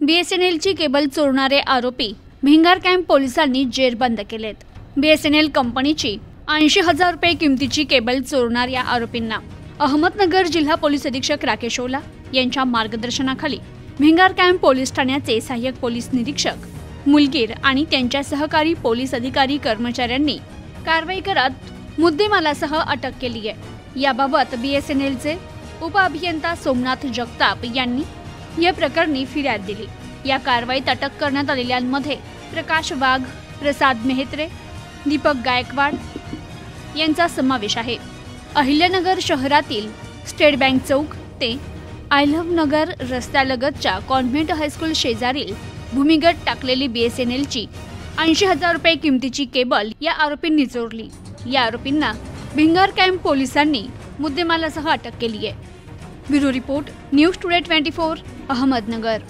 बीएसएनएलची cable चोरणारे आरोपी Bhingar camp पोलिसांनी जेरबंद केलेत. बीएसएनएल कंपनीची ऐंशी हजार रुपये किमतीची केबल चोरणाऱ्या आरोपींना अहमदनगर जिल्हा पोलीस अधीक्षक राकेश ओला यांच्या मार्गदर्शनाखाली भिंगार कॅम्प पोलीस ठाण्याचे सहाय्यक पोलीस निरीक्षक मुलगीर आणि त्यांच्या सहकारी पोलीस अधिकारी कर्मचाऱ्यांनी कारवाई करत मुद्देमालासह अटक केली आहे याबाबत बीएसएनएलचे उपअभियंता सोमनाथ जगताप यांनी या प्रकरणी फिर्याद दिली. या कारवाईत अटक करण्यात आलेल्यांमध्ये प्रकाश वाघ प्रसाद मेहत्रे दीपक गायकवाड यांचा समावेश आहे. अहिल्यानगर शहरातील स्टेट बँक चौक ते आयलवनगर रस्त्यालगतच्या कॉन्व्हेंट हायस्कूल शेजारील भूमिगत टाकलेली बी एस एन एलची ऐंशी हजार रुपये किमतीची केबल या आरोपींनी चोरली. या आरोपींना भिंगार कॅम्प पोलिसांनी मुद्देमालासह अटक केली आहे bureau report news today twenty four Ahmednagar.